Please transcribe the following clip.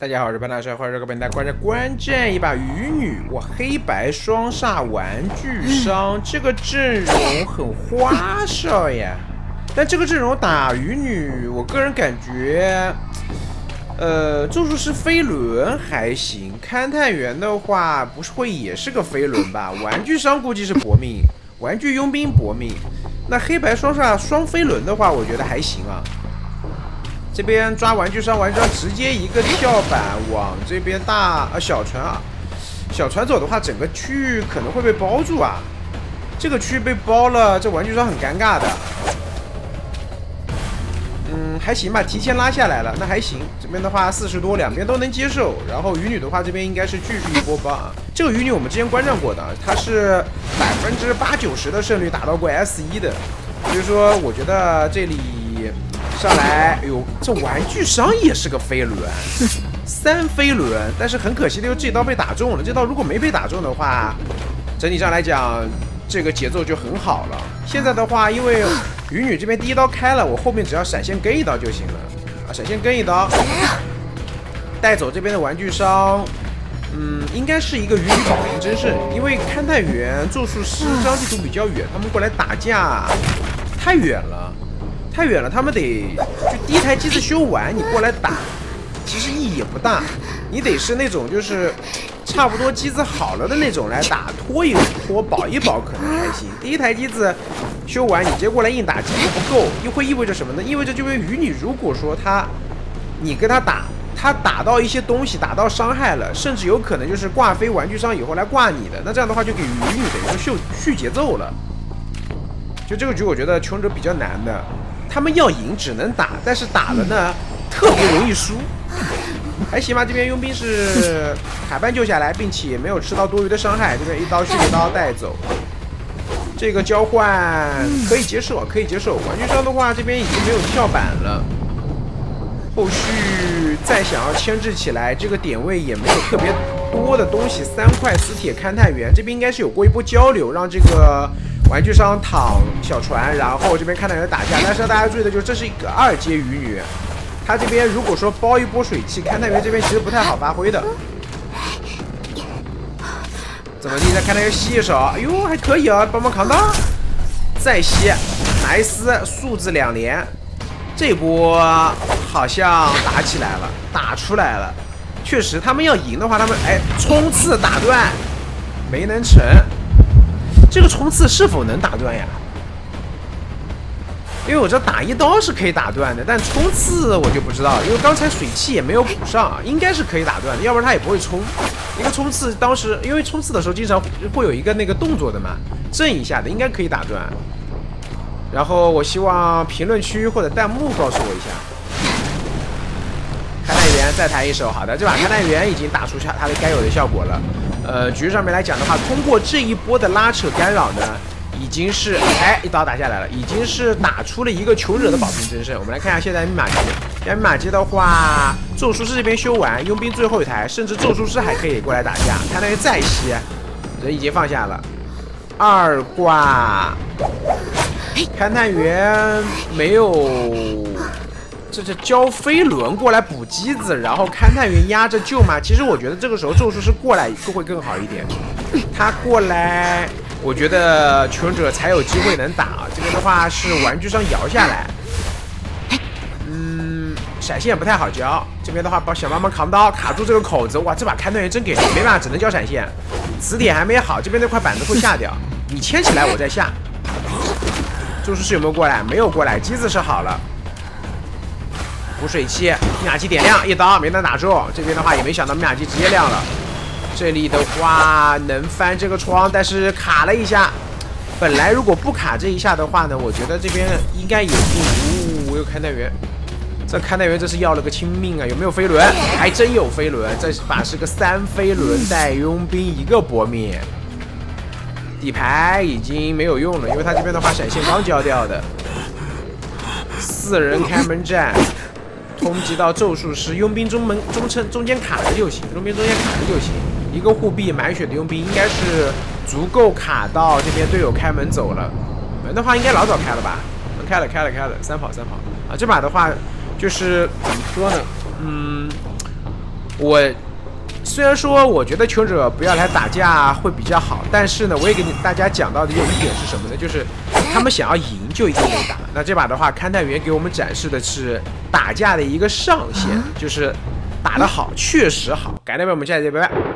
大家好，我是潘大帅，欢迎各位本大关注关键一把鱼女，我黑白双煞玩具商这个阵容很花哨呀。但这个阵容打鱼女，我个人感觉，呃，咒术师飞轮还行，勘探员的话，不是会也是个飞轮吧？玩具商估计是搏命，玩具佣兵搏命。那黑白双煞双飞轮的话，我觉得还行啊。这边抓玩具商，玩具商直接一个跳板往这边大呃小船啊，小船走的话，整个区域可能会被包住啊。这个区域被包了，这玩具商很尴尬的。嗯，还行吧，提前拉下来了，那还行。这边的话四十多，两边都能接受。然后鱼女的话，这边应该是继续一波包啊。这个鱼女我们之前观战过的，她是百分之八九十的胜率打到过 S 一的，所以说我觉得这里。上来，哎呦，这玩具商也是个飞轮，三飞轮，但是很可惜的，这刀被打中了。这刀如果没被打中的话，整体上来讲，这个节奏就很好了。现在的话，因为鱼女这边第一刀开了，我后面只要闪现跟一刀就行了啊，闪现跟一刀，带走这边的玩具商，嗯，应该是一个鱼女保平争胜，因为勘探员、咒术师这张地图比较远，他们过来打架太远了。太远了，他们得就第一台机子修完，你过来打，其实意义也不大。你得是那种就是差不多机子好了的那种来打，拖一拖，保一保可能还行。第一台机子修完，你直接过来硬打，机子不够，又会意味着什么呢？意味着就是鱼女，如果说他你跟他打，他打到一些东西，打到伤害了，甚至有可能就是挂飞玩具商以后来挂你的，那这样的话就给鱼女等于说续续节奏了。就这个局，我觉得穷者比较难的。他们要赢只能打，但是打了呢，特别容易输。还行吧，这边佣兵是 海半救下来，并且没有吃到多余的伤害。这边一刀续一刀带走，这个交换可以接受，可以接受。玩具商的话，这边已经没有跳板了，后续再想要牵制起来，这个点位也没有特别多的东西。三块磁铁勘探员这边应该是有过一波交流，让这个。玩具商躺小船，然后这边看到有打架，但是大家注意的就是这是一个二阶鱼女，她这边如果说包一波水汽，勘探员这边其实不太好发挥的。怎么地？再看他要吸一手，哎呦还可以啊，帮忙扛到，再吸，莱斯数字两连，这波好像打起来了，打出来了，确实他们要赢的话，他们哎冲刺打断，没能成。这个冲刺是否能打断呀？因为我这打一刀是可以打断的，但冲刺我就不知道，因为刚才水汽也没有补上，应该是可以打断的，要不然他也不会冲。一个冲刺当时因为冲刺的时候经常会有一个那个动作的嘛，震一下的，应该可以打断。然后我希望评论区或者弹幕告诉我一下。勘探员再弹一手，好的，这把勘探员已经打出下他的该有的效果了。呃，局上面来讲的话，通过这一波的拉扯干扰呢，已经是哎一刀打下来了，已经是打出了一个求者的保平争胜。我们来看一下现在密码机，现在密码机的话，咒术师这边修完，佣兵最后一台，甚至咒术师还可以过来打架。看那个再吸，人已经放下了，二挂，勘探员没有。这是交飞轮过来补机子，然后勘探员压着救嘛。其实我觉得这个时候咒术师过来会更好一点。他过来，我觉得求生者才有机会能打。这边的话是玩具商摇下来，嗯，闪现不太好交。这边的话帮小帮忙扛刀卡住这个口子。哇，这把勘探员真给力，没办法，只能交闪现。磁铁还没好，这边那块板子会下掉。你牵起来，我再下。咒术师有没有过来？没有过来，机子是好了。补水器，密码机点亮，一刀没能打中。这边的话也没想到密码机直接亮了。这里的话能翻这个窗，但是卡了一下。本来如果不卡这一下的话呢，我觉得这边应该也不。我有勘探员，这勘探员这是要了个亲命啊！有没有飞轮？还真有飞轮，这把是个三飞轮带佣兵一个搏命。底牌已经没有用了，因为他这边的话闪现刚交掉的。四人开门战。通缉到咒术师，佣兵中门中称中间卡着就行。佣兵中间卡着就行，一个护臂满血的佣兵应该是足够卡到这边。队友开门走了门的话应该老早开了吧？门开了、开了、开了，三跑、三跑啊！这把的话就是怎么说呢？嗯，我虽然说我觉得求者不要来打架会比较好，但是呢，我也给你大家讲到的有一点是什么呢？就是他们想要赢就一定得打。那这把的话，勘探员给我们展示的是……打架的一个上限就是打得好，确实好。改天我们下期再见，拜拜。